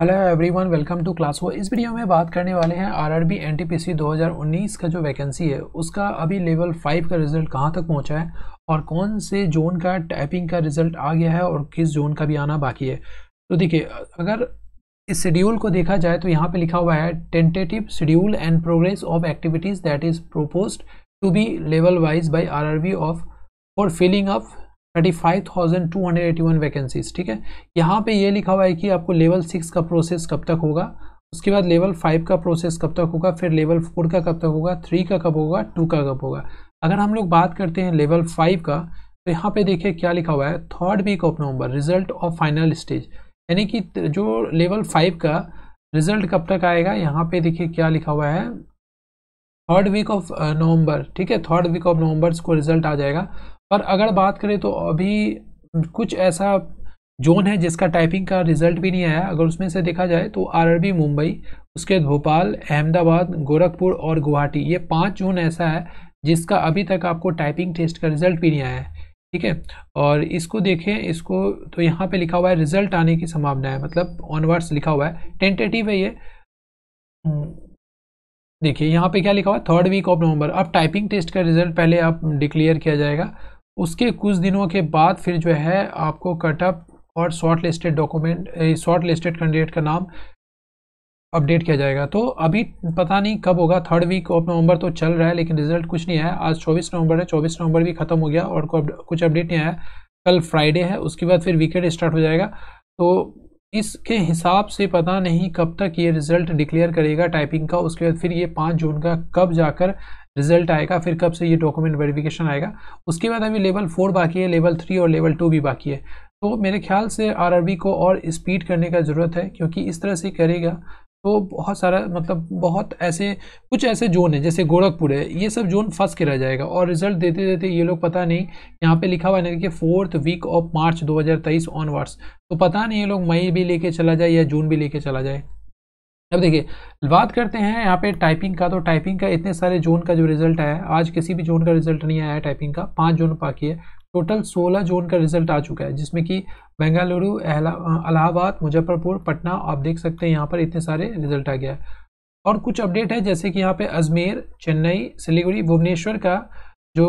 Hello everyone welcome to class वो इस video में बात करने वाले हैं आरआरबी एनटीपीसी 2019 का जो वैकेंसी है, उसका अभी लेवल फाइव का रिज़ल्ट कहाँ तक पहुँचा है और कौन से जोन का टाइपिंग का रिज़ल्ट आ गया है और किस जोन का भी आना बाकी है। तो देखिए, अगर इस शेड्यूल को देखा जाए तो यहाँ पे लिखा हुआ है tentative schedule and progress of activities that is propose to be level wise by R of for filling up thirty five thousand two hundred eighty one vacancies ठीक है? यहाँ पे ये लिखा हुआ है कि आपको लेवल सिक्स का प्रोसेस कब तक होगा? उसके बाद लेवल फाइव का प्रोसेस कब तक होगा? फिर लेवल फोर का कब तक होगा? थ्री का कब होगा? टू का कब होगा? अगर हम लोग बात करते हैं लेवल फाइव का तो यहाँ पे देखिए क्या लिखा हुआ है? Third week of November result of final stage यानी कि जो लेवल फाइव का रिज़ल्ट कब तक आएगा? यहाँ पे देखिए क्या लिखा हुआ है? थर्ड वीक ऑफ़ नवंबर, ठीक है? थर्ड वीक ऑफ़ नवंबर को रिज़ल्ट आ जाएगा। और अगर बात करें तो अभी कुछ ऐसा जोन है जिसका टाइपिंग का रिज़ल्ट भी नहीं आया। अगर उसमें से देखा जाए तो आरआरबी मुंबई, उसके भोपाल, अहमदाबाद, गोरखपुर और गुवाहाटी, ये पाँच जोन ऐसा है जिसका अभी तक आपको टाइपिंग टेस्ट का रिज़ल्ट भी नहीं आया है, ठीक है? और इसको देखें, इसको तो यहाँ पे लिखा हुआ है, रिज़ल्ट आने की संभावना है मतलब ऑनवर्ड्स लिखा हुआ है। टेंटेटिव है ये। देखिए, यहाँ पे क्या लिखा हुआ है? थर्ड वीक ऑफ़ नवंबर अब टाइपिंग टेस्ट का रिज़ल्ट पहले आप डिक्लेयर किया जाएगा। उसके कुछ दिनों के बाद फिर जो है आपको कटअप और shortlisted document shortlisted candidate का नाम अपडेट किया जाएगा। तो अभी पता नहीं कब होगा। थर्ड वीक ऑफ़ नवंबर तो चल रहा है, लेकिन रिज़ल्ट कुछ नहीं आया। आज 24 नवंबर है। 24 नवंबर भी खत्म हो गया और कुछ अपडेट नहीं आया। कल फ्राइडे है, उसके बाद फिर वीकेंड स्टार्ट हो जाएगा। तो इसके हिसाब से पता नहीं कब तक ये रिज़ल्ट डिक्लेयर करेगा टाइपिंग का, उसके बाद फिर ये पाँच जून का कब जाकर रिज़ल्ट आएगा, फिर कब से ये डॉक्यूमेंट वेरिफिकेशन आएगा। उसके बाद अभी लेवल फोर बाकी है लेवल थ्री और लेवल टू भी बाकी है। तो मेरे ख्याल से आरआरबी को और स्पीड करने का ज़रूरत है, क्योंकि इस तरह से करेगा तो बहुत सारा मतलब बहुत ऐसे, कुछ ऐसे जोन है, जैसे गोरखपुर है, ये सब जोन फंस के रह जाएगा। और रिज़ल्ट देते देते ये लोग पता नहीं, यहाँ पे लिखा हुआ है कि fourth week of March 2023 onwards तो पता नहीं ये लोग मई भी लेके चला जाए या जून भी लेके चला जाए। अब देखिए, बात करते हैं यहाँ पे टाइपिंग का। तो टाइपिंग का इतने सारे जोन का जो रिज़ल्ट आया, आज किसी भी जोन का रिज़ल्ट नहीं आया टाइपिंग का। पाँच जोन बाकी है। टोटल सोलह जोन का रिज़ल्ट आ चुका है, जिसमें कि बेंगलुरु इलाहाबाद मुजफ्फरपुर, पटना, आप देख सकते हैं यहाँ पर इतने सारे रिज़ल्ट आ गया है। और कुछ अपडेट है, जैसे कि यहाँ पे अजमेर, चेन्नई, सिलीगुड़ी, भुवनेश्वर का जो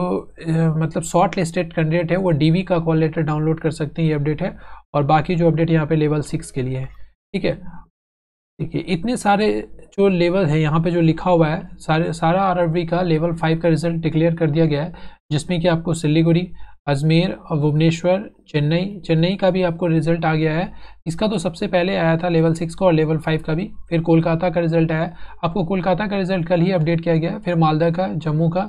मतलब शॉर्ट लिस्टेड कैंडिडेट है, वो डीवी का कॉल लेटर डाउनलोड कर सकते हैं, ये अपडेट है। और बाकी जो अपडेट यहाँ पे लेवल सिक्स के लिए है, ठीक है? देखिए, इतने सारे जो लेवल है, यहाँ पे जो लिखा हुआ है, सारे, सारा आर का लेवल फाइव का रिज़ल्ट डिक्लेयर कर दिया गया है, जिसमें कि आपको सिलीगुड़ी अजमेर भुवनेश्वर, चेन्नई। चेन्नई का भी आपको रिज़ल्ट आ गया है। इसका तो सबसे पहले आया था लेवल सिक्स का और लेवल फाइव का भी। फिर कोलकाता का रिज़ल्ट आया। आपको कोलकाता का रिज़ल्ट कल ही अपडेट किया गया। फिर मालदा का, जम्मू का,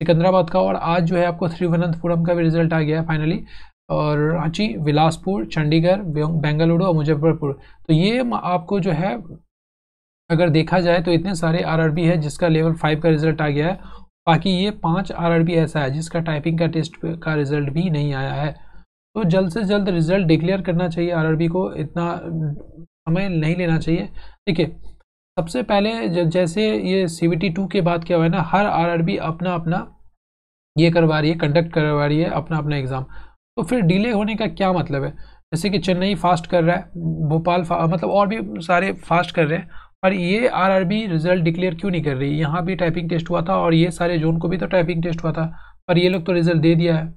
सिकंदराबाद का और आज जो है आपको त्रिवनंतपुरम का भी रिज़ल्ट आ गया है फाइनली और रांची, बिलासपुर, चंडीगढ़ बेंगलुरु और मुजफ्फरपुर। तो ये आपको जो है, अगर देखा जाए तो इतने सारे आरआरबी है जिसका लेवल फाइव का रिज़ल्ट आ गया है। बाकी ये पाँच आरआरबी ऐसा है जिसका टाइपिंग का टेस्ट का रिज़ल्ट भी नहीं आया है। तो जल्द से जल्द रिज़ल्ट डिक्लेयर करना चाहिए आरआरबी को, इतना समय नहीं लेना चाहिए। ठीक है सबसे पहले जैसे ये सी वी टी टू के बाद क्या हुआ है ना, हर आरआरबी अपना अपना ये करवा रही है कंडक्ट करवा रही है अपना अपना एग्ज़ाम तो फिर डिले होने का क्या मतलब है? जैसे कि चेन्नई फास्ट कर रहा है, भोपाल मतलब और भी सारे फास्ट कर रहे हैं। पर ये आरआरबी रिज़ल्ट डिक्लेयर क्यों नहीं कर रही? यहाँ भी टाइपिंग टेस्ट हुआ था और ये सारे जोन को भी तो टाइपिंग टेस्ट हुआ था, पर ये लोग तो रिज़ल्ट दे दिया है।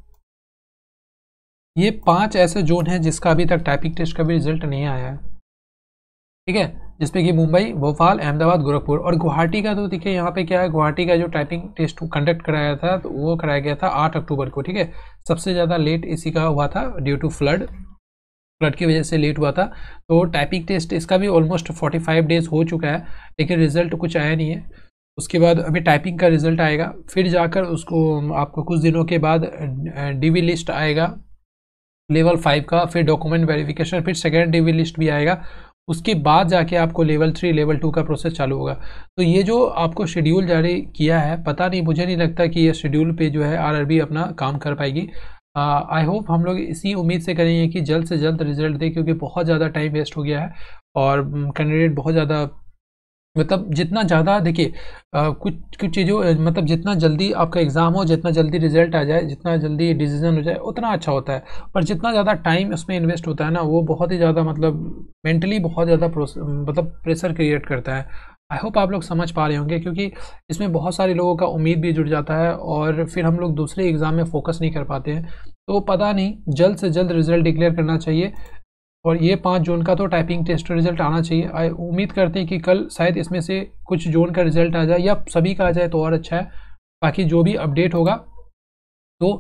ये पाँच ऐसे जोन हैं जिसका अभी तक टाइपिंग टेस्ट का भी रिज़ल्ट नहीं आया है। ठीक है? जिसमें कि मुंबई, भोपाल, अहमदाबाद, गोरखपुर और गुवाहाटी का तो देखिए यहाँ पे क्या है? गुवाहाटी का जो टाइपिंग टेस्ट कंडक्ट कराया था तो वो कराया गया था आठ अक्टूबर को। ठीक है? सबसे ज़्यादा लेट इसी का हुआ था ड्यू टू फ्लड फ्लड की वजह से लेट हुआ था। तो टाइपिंग टेस्ट इसका भी ऑलमोस्ट फोर्टी फाइव डेज़ हो चुका है, लेकिन रिज़ल्ट कुछ आया नहीं है। उसके बाद अभी टाइपिंग का रिज़ल्ट आएगा, फिर जाकर उसको आपको कुछ दिनों के बाद डीवी लिस्ट आएगा लेवल फाइव का, फिर डॉक्यूमेंट वेरिफिकेशन फिर सेकेंड डी लिस्ट भी आएगा। उसके बाद जाके आपको लेवल थ्री लेवल टू का प्रोसेस चालू होगा। तो ये जो आपको शेड्यूल जारी किया है, पता नहीं, मुझे नहीं लगता कि ये शेड्यूल पे जो है आरआरबी अपना काम कर पाएगी। आई होप हम लोग इसी उम्मीद से करेंगे कि जल्द से जल्द रिज़ल्ट दे, क्योंकि बहुत ज़्यादा टाइम वेस्ट हो गया है और कैंडिडेट बहुत ज़्यादा मतलब जितना ज़्यादा देखिए कुछ कुछ चीज़ों मतलब जितना जल्दी आपका एग्ज़ाम हो, जितना जल्दी रिज़ल्ट आ जाए, जितना जल्दी डिसीज़न हो जाए, उतना अच्छा होता है। पर जितना ज़्यादा टाइम उसमें इन्वेस्ट होता है ना, वो बहुत ही ज़्यादा मतलब मेंटली बहुत ज़्यादा मतलब प्रेशर क्रिएट करता है। आई होप आप लोग समझ पा रहे होंगे, क्योंकि इसमें बहुत सारे लोगों का उम्मीद भी जुड़ जाता है और फिर हम लोग दूसरे एग्ज़ाम में फोकस नहीं कर पाते हैं। तो पता नहीं, जल्द से जल्द रिज़ल्ट डिक्लेयर करना चाहिए और ये पाँच जोन का तो टाइपिंग टेस्ट रिज़ल्ट आना चाहिए। आई उम्मीद करते हैं कि कल शायद इसमें से कुछ जोन का रिज़ल्ट आ जाए या सभी का आ जाए तो और अच्छा है। बाकी जो भी अपडेट होगा तो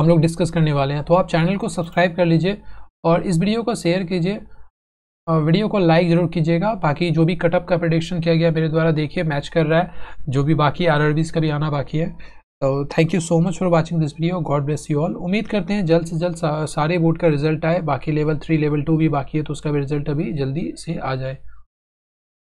हम लोग डिस्कस करने वाले हैं। तो आप चैनल को सब्सक्राइब कर लीजिए और इस वीडियो को शेयर कीजिए वीडियो को लाइक ज़रूर कीजिएगा। बाकी जो भी कटअप का प्रडिक्शन किया गया, मेरे द्वारा देखिए मैच कर रहा है। जो भी बाकी आर का भी आना बाकी है। तो thank you so much for watching this video God bless you all उम्मीद करते हैं जल्द से जल्द सारे बोर्ड का रिज़ल्ट आए। बाकी लेवल थ्री लेवल टू भी बाकी है तो उसका भी रिज़ल्ट अभी जल्दी से आ जाए।